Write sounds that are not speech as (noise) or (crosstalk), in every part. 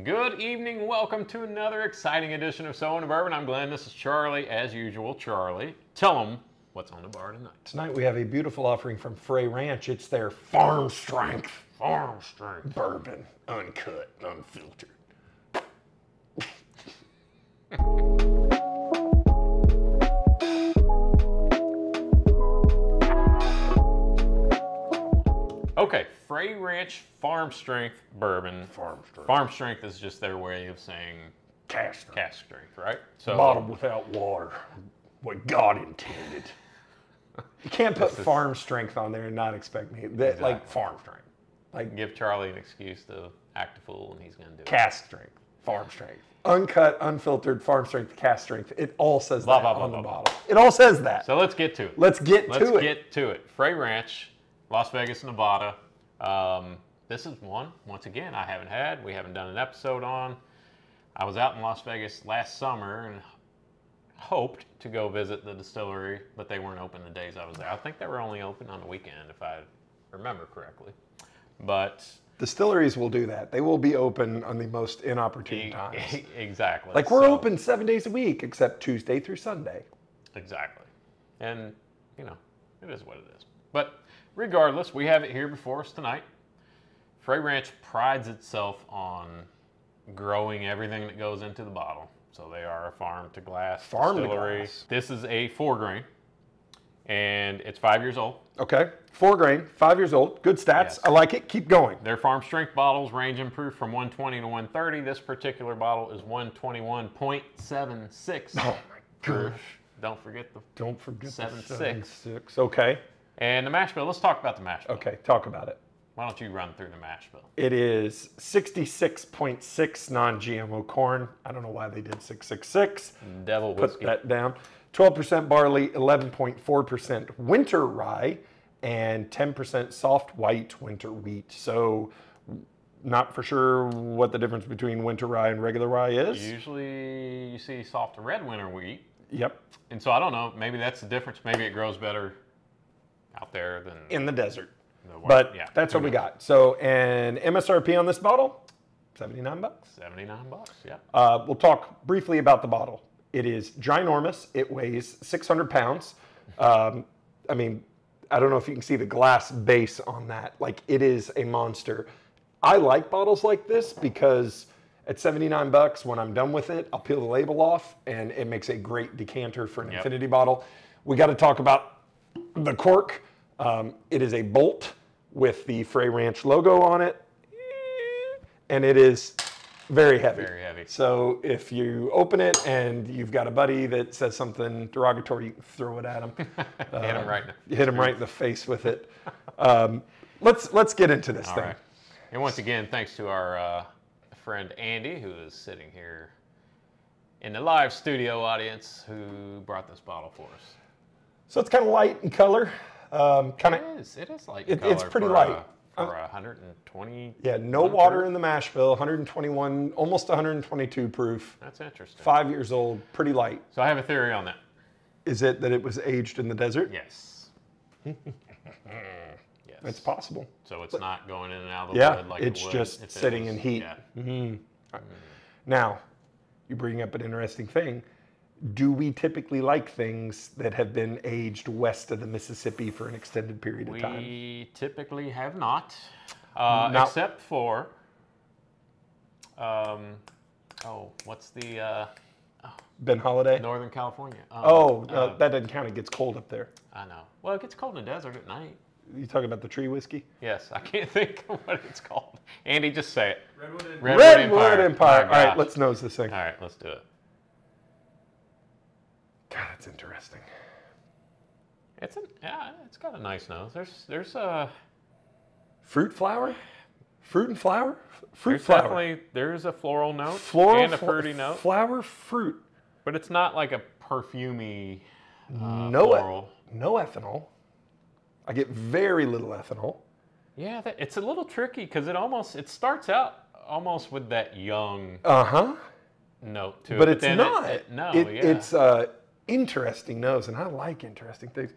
Good evening. Welcome to another exciting edition of So Into Bourbon. I'm Glenn. This is Charlie, as usual. Charlie, tell them what's on the bar tonight. Tonight we have a beautiful offering from Frey Ranch. It's their farm strength Farm strength. bourbon, uncut, unfiltered. Frey Ranch Farm Strength Bourbon. Farm strength. Farm Strength is just their way of saying Cask strength. cask strength, right? So Bottled without water. What God intended. You can't put farm strength on there and not expect me. That, Like farm strength. Like give Charlie an excuse to act a fool, and he's going to do it. cask strength. Farm strength. Uncut, unfiltered, farm strength, cask strength. It all says Blah, that blah, blah, on the blah, bottle. It all says that. So let's get to it. Let's get Let's to it. get to it. Frey Ranch, Las Vegas, Nevada. Um, this is one, once again, I haven't had. We haven't done an episode on. I was out in Las Vegas last summer and hoped to go visit the distillery, but they weren't open the days I was there. I think they were only open on the weekend, if I remember correctly. But Distilleries will do that. They will be open on the most inopportune times. (laughs) exactly. Like we're So- open seven days a week, except Tuesday through Sunday. Exactly. And, you know, it is what it is. But regardless, we have it here before us tonight. Frey Ranch prides itself on growing everything that goes into the bottle. So they are a farm to glass Farm to glass. This is a four grain, and it's five years old. Okay, four grain, five years old, good stats. Yes. I like it. Keep going. Their farm strength bottles range in proof from 120 to 130. This particular bottle is 121.76 Oh my gosh! Don't forget the. Don't forget Seven, the seven six. Okay, And the mash bill. Let's talk about the mash bill. okay. Talk about it. Why don't you run through the mash bill? It is 66.6 non-GMO corn. I don't know why they did 666. Devil whiskey. Put that down. 12% barley, 11.4% winter rye, and 10% soft white winter wheat. So, not for sure what the difference between winter rye and regular rye is. Usually you see soft red winter wheat. Yep, And so I don't know, maybe that's the difference. Maybe it grows better out there than in the desert. the But yeah, that's what we got. So, and MSRP on this bottle, 79 bucks. 79 bucks, yeah. Uh, we'll talk briefly about the bottle. It is ginormous. It weighs 600 pounds. Um, I mean, I don't know if you can see the glass base on that. Like, it is a monster. I like bottles like this because at 79 bucks, when I'm done with it, I'll peel the label off and it makes a great decanter for an Yep. infinity bottle. We got to talk about the cork. Um, it is a bolt with the Frey Ranch logo on it, and it is very heavy. Very heavy. So if you open it and you've got a buddy that says something derogatory, you can throw it at him. (laughs) Hit him right in the hit him right in the face with it. (laughs) Um, let's let's get into this All thing. right. And once again, thanks to our uh, friend Andy, who is sitting here in the live studio audience, who brought this bottle for us. So it's kind of light in color, um, kind of It is. It is light. It- color it's pretty for light. A, for a 120. yeah, no water in the mash bill. 121, almost 122 proof. That's interesting. Five years old, pretty light. So I have a theory on that. Is it that it was aged in the desert? Yes. (laughs) It's possible. So it's not going in and out of the Yeah, wood like it's it would just if it sitting in heat. Yeah. Now, you bring up an interesting thing. Do we typically like things that have been aged west of the Mississippi for an extended period of time? We typically have not, uh, Not- except for, um, oh, what's the uh, Ben Holladay? Northern California? Um, Oh, uh, uh, that doesn't count. It gets cold up there. I know. Well, it gets cold in the desert at night. You talking about the tree whiskey? Yes, I can't (laughs) think of what it's called. Andy, just say it. Redwood and Redwood, Redwood Empire. My All right, let's nose this thing. All right, let's do it. God, that's interesting. It's a, yeah, it's got a nice nose. There's there's a Fruit flower? Fruit and flower? F- Fruit there's flower. definitely there's a floral note Floral and a fl- fruity note, Flower fruit. but it's not like a perfumey uh, no, e- floral. no ethanol. I get very little ethanol. Yeah, that, it's a little tricky because it almost it starts out almost with that young Uh huh. note to it, But it's then it- not. it- no, It- yeah, It's uh, interesting nose, and I like interesting things.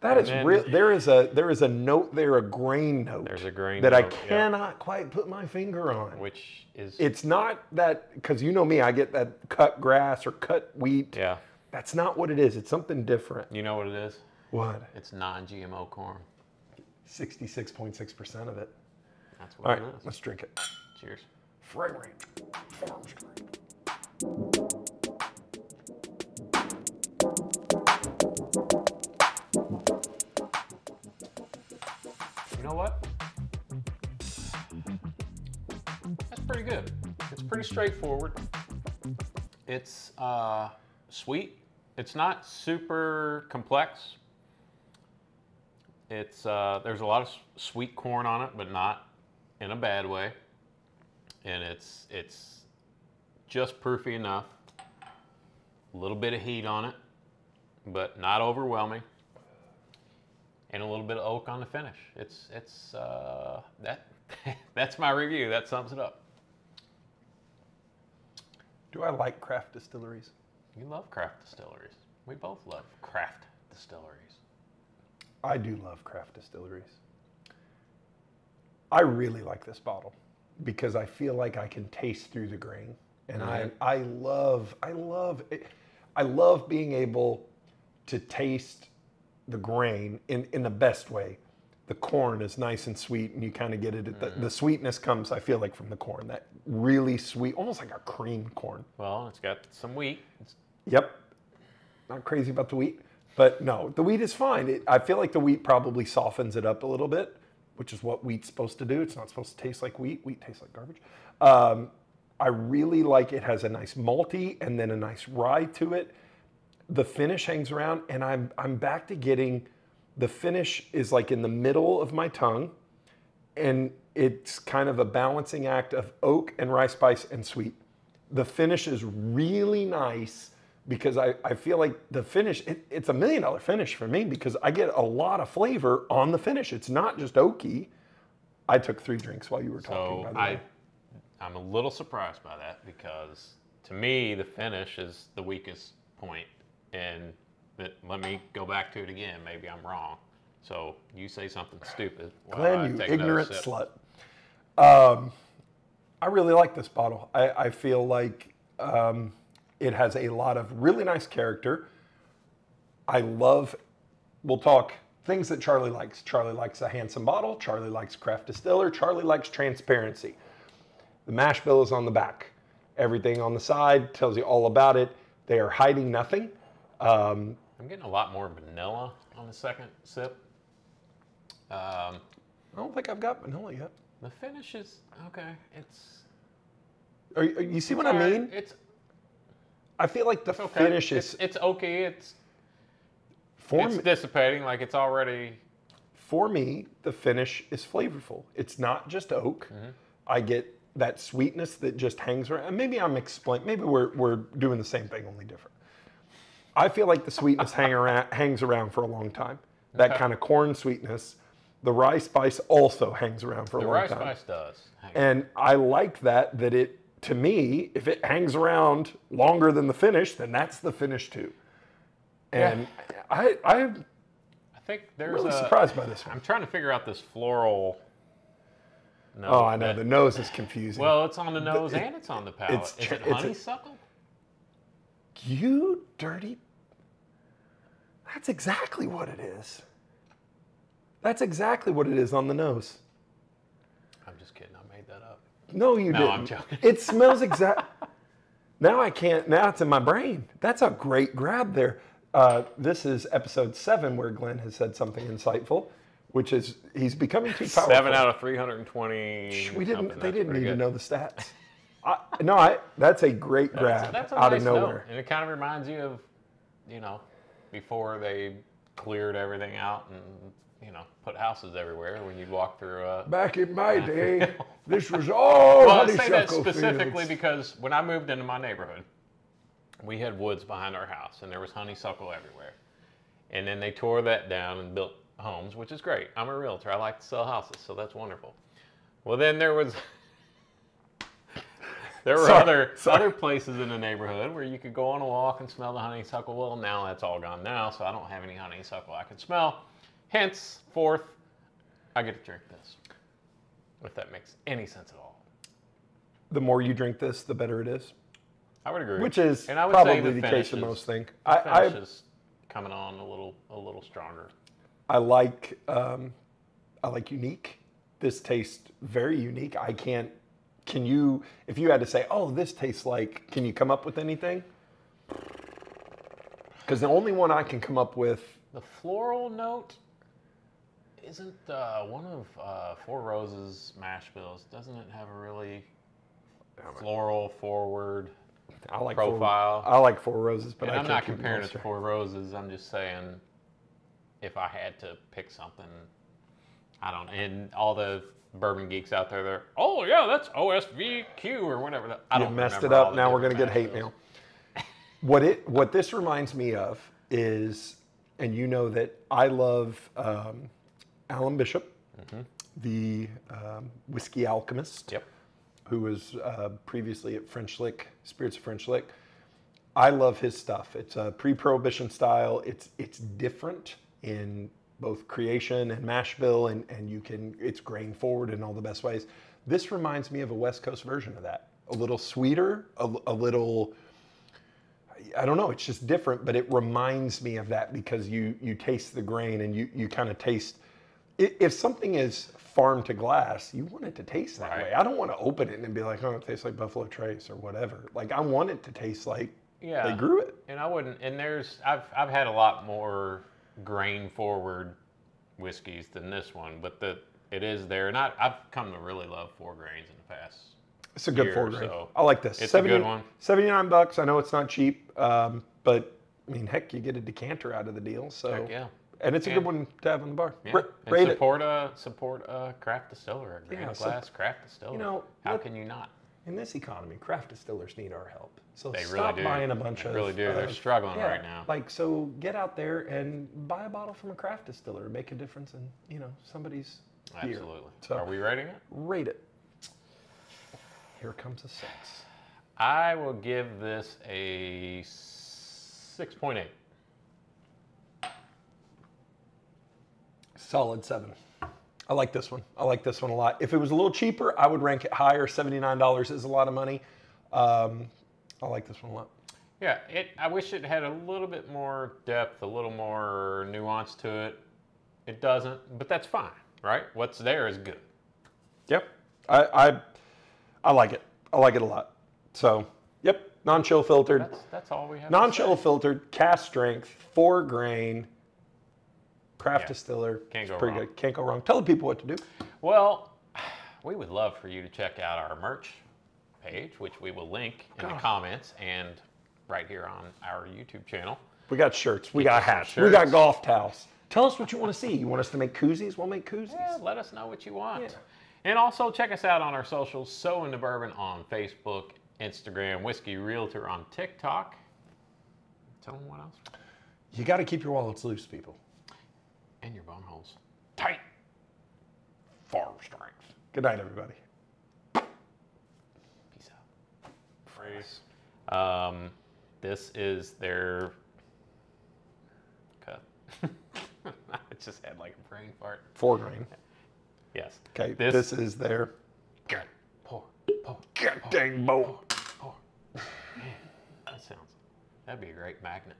That is And then- real. (laughs) There is a there is a note there, a grain note. There's a grain that I note, yeah. cannot quite put my finger on. which is It's not that because you know me, I get that cut grass or cut wheat. yeah. That's not what it is. It's something different. You know what it is? What? It's non-GMO corn. Sixty-six point six percent of it. That's All what right, it is. let's drink it. Cheers. Fragrant farm. You know what? That's pretty good. It's pretty straightforward. It's uh, sweet. It's not super complex. It's uh, there's a lot of sweet corn on it, but not in a bad way. And it's it's just proofy enough. A little bit of heat on it, but not overwhelming and a little bit of oak on the finish. It's it's uh, that (laughs) that's my review. That sums it up. Do I like craft distilleries? You love craft distilleries. We both love craft distilleries. I do love craft distilleries. I really like this bottle because I feel like I can taste through the grain, and I I love I love it. I love being able to taste the grain in in the best way. The corn is nice and sweet, and you kind of get it. At the, mm. the sweetness comes, I feel like, from the corn. That really sweet, almost like a cream corn. Well, it's got some wheat. It's, Yep. Not crazy about the wheat, but no, the wheat is fine. It, I feel like the wheat probably softens it up a little bit, which is what wheat's supposed to do. It's not supposed to taste like wheat. Wheat tastes like garbage. Um, I really like it has a nice malty and then a nice rye to it. The finish hangs around, and I'm I'm back to getting the finish is like in the middle of my tongue, and it's kind of a balancing act of oak and rye spice and sweet. The finish is really nice because I, I feel like the finish, it, it's a million dollar finish for me because I get a lot of flavor on the finish. It's not just oaky. I took three drinks while you were talking. so by the I way. I'm a little surprised by that because to me the finish is the weakest point. And that, let me go back to it again. Maybe I'm wrong. So you say something stupid. Glenn, you ignorant slut. Um, I really like this bottle. I, I feel like um, it has a lot of really nice character. I love, we'll talk things that Charlie likes. Charlie likes a handsome bottle. Charlie likes craft distiller. Charlie likes transparency. The mash bill is on the back. Everything on the side tells you all about it. They are hiding nothing. Um, I'm getting a lot more vanilla on the second sip. Um, I don't think I've got vanilla yet. the finish is okay. It's Are, you- you see what I mean? It's I feel like the okay. finish is It's, it's okay. It's for it's me, dissipating. Like it's already. for me, the finish is flavorful. It's not just oak. Mm-hmm. I get that sweetness that just hangs around. And maybe I'm explaining. Maybe we're we're doing the same thing, only different. I feel like the sweetness hang (laughs) around, hangs around for a long time. That Okay. kind of corn sweetness. The rye spice also hangs around for a The long rice time. spice does. Hang on. And I like that that it to me, if it hangs around longer than the finish, then that's the finish too. And I I'm I think there's really a. surprised by this one. I'm trying to figure out this floral. No, Oh, I know. that- The nose is confusing. well, it's on the nose it- and it's on the palate. it's Is it it's a- honeysuckle? you dirty. That's exactly what it is. That's exactly what it is on the nose. I'm just kidding. I made that up. No, you No, didn't. I'm joking. It smells exact. now I can't. Now it's in my brain. That's a great grab there. Uh, this is episode seven where Glenn has said something insightful, which is he's becoming too powerful. Seven out of 320. We didn't. They didn't need to know the stats. I, no, I. That's a great That's, grab that's a out nice of note. nowhere. And it kind of reminds you of, you know, before they cleared everything out and, you know, put houses everywhere when you'd walk through uh, a. Back in my day, (laughs) this was all Well, I say that specifically fields. because when I moved into my neighborhood, we had woods behind our house and there was honeysuckle everywhere. And then they tore that down and built homes, which is great. I'm a realtor. I like to sell houses, so that's wonderful. Well, then there was (laughs) there were Sorry, other sorry. other places in the neighborhood where you could go on a walk and smell the honeysuckle. Well, now that's all gone now, so I don't have any honeysuckle I can smell. Hence, fourth, I get to drink this. If that makes any sense at all. The more you drink this, the better it is. I would agree. Which is And I would probably the the case finishes- most think. the I, I, finish is coming on a little a little stronger. I like um, I like unique. This tastes very unique. I can't. Can you, if you had to say, oh, this tastes like, can you come up with anything? Because the only one I can come up with, The floral note isn't uh, one of uh, Four Roses mash bills. Doesn't it have a really floral forward? I like Profile. Four, I like Four Roses, but and I I'm can't not comparing it to. Four Roses. I'm just saying, if I had to pick something, I don't. And all the bourbon geeks out there, they're oh yeah, that's OSVQ or whatever. that- I You don't messed it up. Now we're gonna get hate bills. mail. (laughs) What it, what this reminds me of is, and you know that I love um, Alan Bishop, the um, whiskey alchemist. Yep. who was uh, previously at French Lick, Spirits of French Lick. I love his stuff. It's a pre-prohibition style. It's it's different in both creation and mash bill, and, and you can it's grain forward in all the best ways. This reminds me of a West Coast version of that. A little sweeter, a, a little I don't know, it's just different, but it reminds me of that because you you taste the grain and you you kind of taste if something is farm to glass, you want it to taste that Right. way. I don't want to open it and be like, oh, it tastes like Buffalo Trace or whatever. Like I want it to taste like Yeah. they grew it. And I wouldn't. And there's I've I've had a lot more grain forward whiskeys than this one, but the it is there, and I, I've come to really love four grains in the past. It's a good four grain. so I like this. it's a good one. 79 bucks. I know it's not cheap, um, but I mean, heck, you get a decanter out of the deal. So Heck yeah. And it's a And- good one to have in the bar. Yeah. Ra- and rate it. support a support a craft distiller, a grain Yeah, of so- glass craft distiller. You know, how look- can you not? In this economy, craft distillers need our help. So They really stop do. buying a bunch They of. really do. They're struggling yeah, right now. Like so, get out there and buy a bottle from a craft distiller. Make a difference in you know somebody's year. Absolutely. So- Are we rating it? Rate it. Here comes a six. I will give this a six point eight. Solid seven. I like this one. I like this one a lot. If it was a little cheaper, I would rank it higher. Seventy-nine dollars is a lot of money. Um, I like this one a lot. Yeah, it. I wish it had a little bit more depth, a little more nuance to it. It doesn't, but that's fine, right? What's there is good. Yep. I, I I like it. I like it a lot. So, yep. Non-chill filtered. That's that's all we have. Non-chill filtered, cask strength, four grain, craft Yeah. distiller. Can't It's go pretty wrong. good. Can't go wrong. Tell the people what to do. Well, we would love for you to check out our merch page, which we will link in the comments and right here on our YouTube channel. We got shirts. We got hats. We got golf towels. Tell us what you want to see. You want us to make koozies? We'll make koozies. Yeah, let us know what you want. Yeah. And also check us out on our socials, So Into Bourbon on Facebook, Instagram, Whiskey Realtor on TikTok. Tell them what else. You got to keep your wallets loose, people. And your bone holes. Tight. Farm strength. Good night, everybody. Peace out. Phrase. Um, this is their cut. (laughs) I just had like a brain fart. Four grain. Yes. Okay. This, This, is their Good. Pour. Pour. God dang bowl. Pour. Man, that sounds. That'd be a great magnet.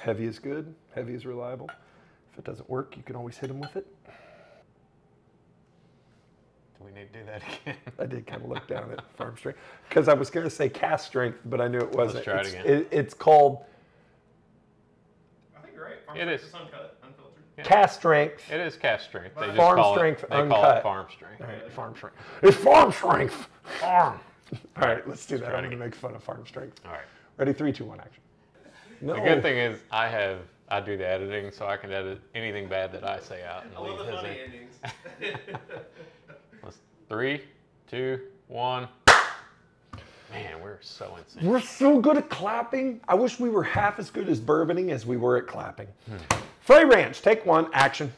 Heavy is good. Heavy is reliable. If it doesn't work, you can always hit them with it. Do we need to do that again? (laughs) I did kind of look down at farm strength because I was going to say cask strength, but I knew it wasn't. Let's try it again. It, it's called I think you're right. Farm It strength is. uncut, unfiltered. cask strength. It is cask strength. They just Farm call strength it, They call it farm strength. All right, farm strength. It's farm strength. Farm. (laughs) All right, let's do that. try I'm going to make fun of farm strength. All right. Ready? Three, two, one, action. No. The good thing is I have I do the editing, so I can edit anything bad that I say out and I love leave the his funny in. endings. (laughs) Let's, three, two, one. Man, we're so insane. We're so good at clapping. I wish we were half as good as bourboning as we were at clapping. Hmm. Frey Ranch, take one, action.